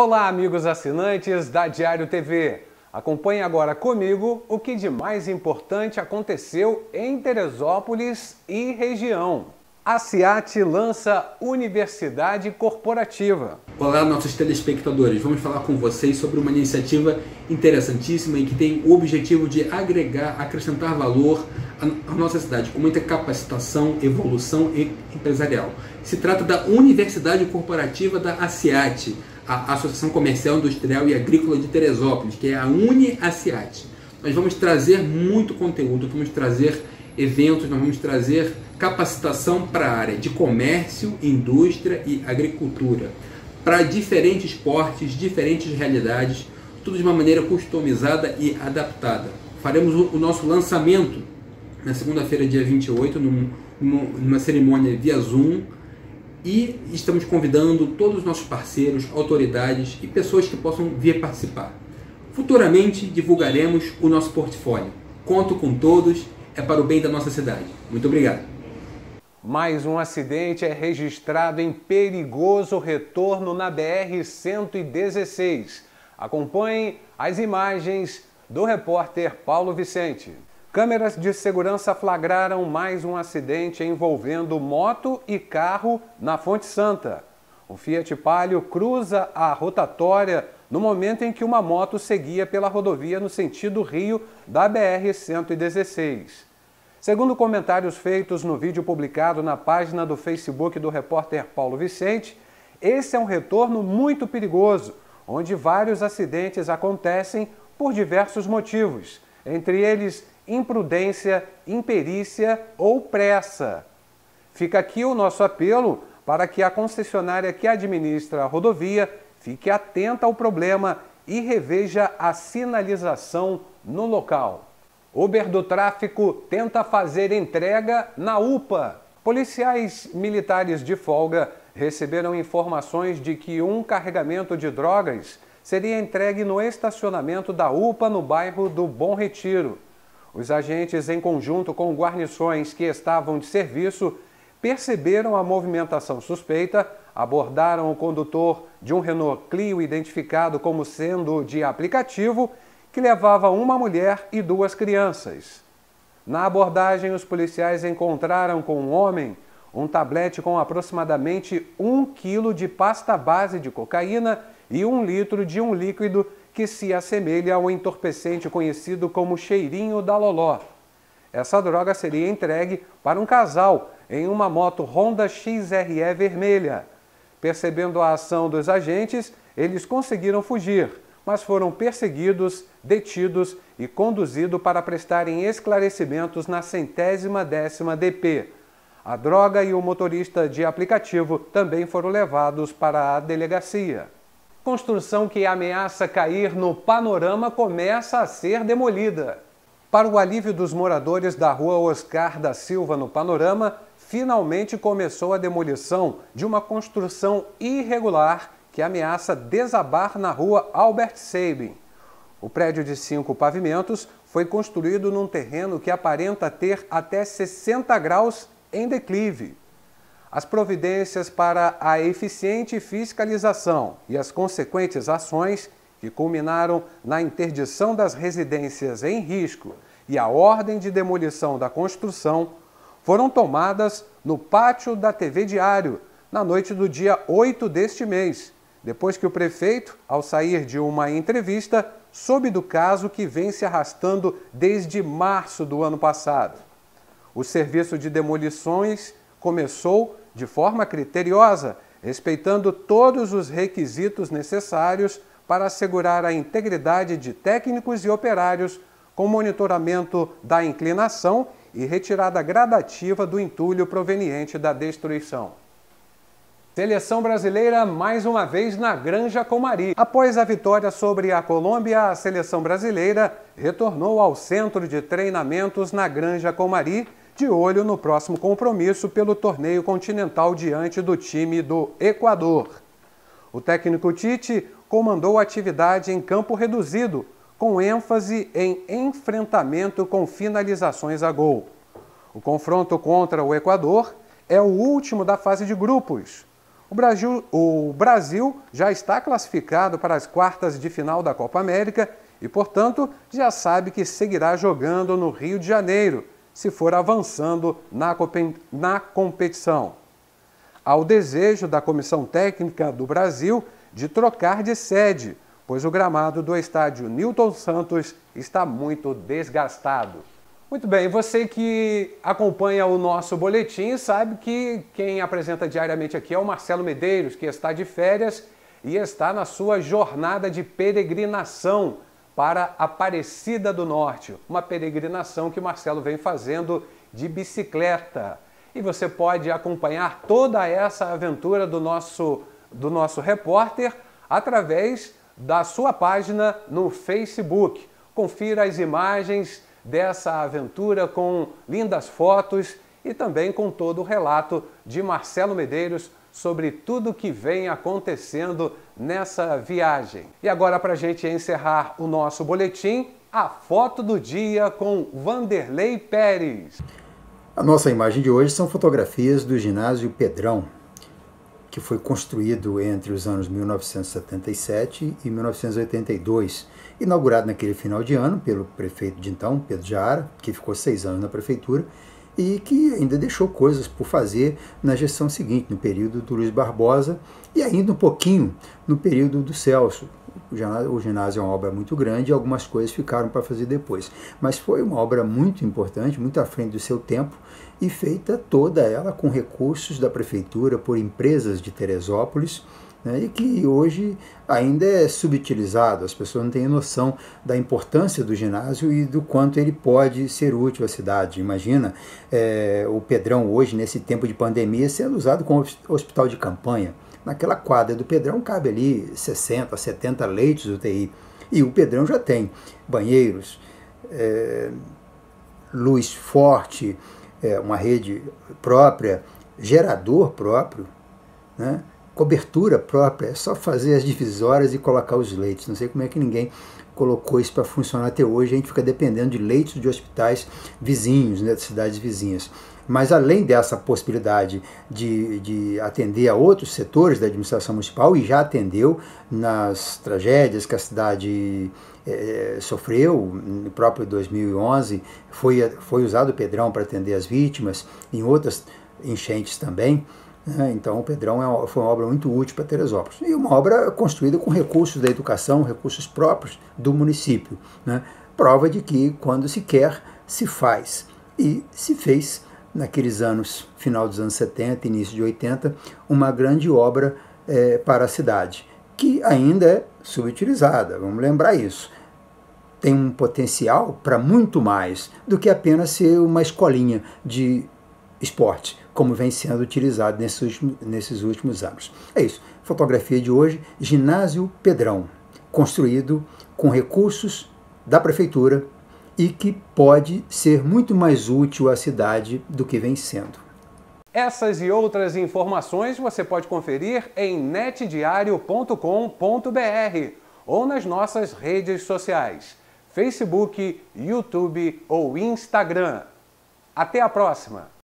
Olá, amigos assinantes da Diário TV. Acompanhe agora comigo o que de mais importante aconteceu em Teresópolis e região. A CIAT lança Universidade Corporativa. Olá, nossos telespectadores. Vamos falar com vocês sobre uma iniciativa interessantíssima e que tem o objetivo de agregar, acrescentar valor à nossa cidade, com muita capacitação, evolução empresarial. Se trata da Universidade Corporativa da ACIAT, a Associação Comercial, Industrial e Agrícola de Teresópolis, que é a UniACIAT. Nós vamos trazer muito conteúdo, vamos trazer eventos, nós vamos trazer capacitação para a área de comércio, indústria e agricultura, para diferentes portes, diferentes realidades, tudo de uma maneira customizada e adaptada. Faremos o nosso lançamento na segunda-feira, dia 28, num, numa cerimônia via Zoom e estamos convidando todos os nossos parceiros, autoridades e pessoas que possam vir participar. Futuramente divulgaremos o nosso portfólio. Conto com todos, é para o bem da nossa cidade. Muito obrigado. Mais um acidente é registrado em perigoso retorno na BR-116. Acompanhe as imagens do repórter Paulo Vicente. Câmeras de segurança flagraram mais um acidente envolvendo moto e carro na Fonte Santa. O Fiat Palio cruza a rotatória no momento em que uma moto seguia pela rodovia no sentido Rio da BR-116. Segundo comentários feitos no vídeo publicado na página do Facebook do repórter Paulo Vicente, esse é um retorno muito perigoso, onde vários acidentes acontecem por diversos motivos, entre eles imprudência, imperícia ou pressa. Fica aqui o nosso apelo para que a concessionária que administra a rodovia fique atenta ao problema e reveja a sinalização no local. Uber do Tráfico tenta fazer entrega na UPA. Policiais militares de folga receberam informações de que um carregamento de drogas seria entregue no estacionamento da UPA no bairro do Bom Retiro. Os agentes, em conjunto com guarnições que estavam de serviço, perceberam a movimentação suspeita, abordaram o condutor de um Renault Clio identificado como sendo de aplicativo, que levava uma mulher e duas crianças. Na abordagem, os policiais encontraram com um homem um tablete com aproximadamente um quilo de pasta base de cocaína e um litro de um líquido que se assemelha ao entorpecente conhecido como cheirinho da loló. Essa droga seria entregue para um casal em uma moto Honda XRE vermelha. Percebendo a ação dos agentes, eles conseguiram fugir, mas foram perseguidos, detidos e conduzidos para prestarem esclarecimentos na centésima décima DP. A droga e o motorista de aplicativo também foram levados para a delegacia. Construção que ameaça cair no panorama começa a ser demolida. Para o alívio dos moradores da rua Oscar da Silva, no Panorama, finalmente começou a demolição de uma construção irregular que ameaça desabar na rua Albert Sabin. O prédio de cinco pavimentos foi construído num terreno que aparenta ter até 60 graus em declive. As providências para a eficiente fiscalização e as consequentes ações que culminaram na interdição das residências em risco e a ordem de demolição da construção foram tomadas no pátio da TV Diário na noite do dia 8 deste mês, depois que o prefeito, ao sair de uma entrevista, soube do caso que vem se arrastando desde março do ano passado. O serviço de demolições começou de forma criteriosa, respeitando todos os requisitos necessários para assegurar a integridade de técnicos e operários, com monitoramento da inclinação e retirada gradativa do entulho proveniente da destruição. Seleção brasileira mais uma vez na Granja Comari. Após a vitória sobre a Colômbia, a seleção brasileira retornou ao centro de treinamentos na Granja Comari de olho no próximo compromisso pelo torneio continental diante do time do Equador. O técnico Tite comandou a atividade em campo reduzido, com ênfase em enfrentamento com finalizações a gol. O confronto contra o Equador é o último da fase de grupos. O Brasil, o Brasil já está classificado para as quartas de final da Copa América e, portanto, já sabe que seguirá jogando no Rio de Janeiro, se for avançando na, na competição. Ao desejo da Comissão Técnica do Brasil de trocar de sede, pois o gramado do estádio Newton Santos está muito desgastado. Muito bem, você que acompanha o nosso boletim sabe que quem apresenta diariamente aqui é o Marcelo Medeiros, que está de férias e está na sua jornada de peregrinação para Aparecida do Norte, uma peregrinação que Marcelo vem fazendo de bicicleta. E você pode acompanhar toda essa aventura do nosso, do nosso repórter através da sua página no Facebook. Confira as imagens dessa aventura com lindas fotos e também com todo o relato de Marcelo Medeiros sobre tudo que vem acontecendo nessa viagem. E agora, para a gente encerrar o nosso boletim, a foto do dia com Vanderlei Pérez. A nossa imagem de hoje são fotografias do ginásio Pedrão, que foi construído entre os anos 1977 e 1982, inaugurado naquele final de ano pelo prefeito de então, Pedro Jara, que ficou seis anos na prefeitura, e que ainda deixou coisas por fazer na gestão seguinte, no período do Luiz Barbosa e ainda um pouquinho no período do Celso. O ginásio é uma obra muito grande e algumas coisas ficaram para fazer depois. Mas foi uma obra muito importante, muito à frente do seu tempo e feita toda ela com recursos da prefeitura por empresas de Teresópolis né, e que hoje ainda é subutilizado. As pessoas não têm noção da importância do ginásio e do quanto ele pode ser útil à cidade. Imagina é, o Pedrão hoje, nesse tempo de pandemia, sendo usado como hospital de campanha. Naquela quadra do Pedrão cabe ali 60, 70 leitos UTI. E o Pedrão já tem banheiros, é, luz forte, é, uma rede própria, gerador próprio, né? Cobertura própria, é só fazer as divisórias e colocar os leitos. Não sei como é que ninguém colocou isso para funcionar até hoje, a gente fica dependendo de leitos de hospitais vizinhos, né, de cidades vizinhas. Mas além dessa possibilidade de, de atender a outros setores da administração municipal, e já atendeu nas tragédias que a cidade é, sofreu, no próprio 2011, foi, foi usado o Pedrão para atender as vítimas, em outras enchentes também. Né? Então, o Pedrão é, foi uma obra muito útil para Teresópolis. E uma obra construída com recursos da educação, recursos próprios do município. Né? Prova de que, quando se quer, se faz. E se fez, naqueles anos, final dos anos 70, início de 80, uma grande obra é, para a cidade, que ainda é subutilizada, vamos lembrar isso. Tem um potencial para muito mais do que apenas ser uma escolinha de esporte, como vem sendo utilizado nesses últimos, nesses últimos anos. É isso. Fotografia de hoje: Ginásio Pedrão, construído com recursos da prefeitura e que pode ser muito mais útil à cidade do que vem sendo. Essas e outras informações você pode conferir em netdiario.com.br ou nas nossas redes sociais, Facebook, YouTube ou Instagram. Até a próxima!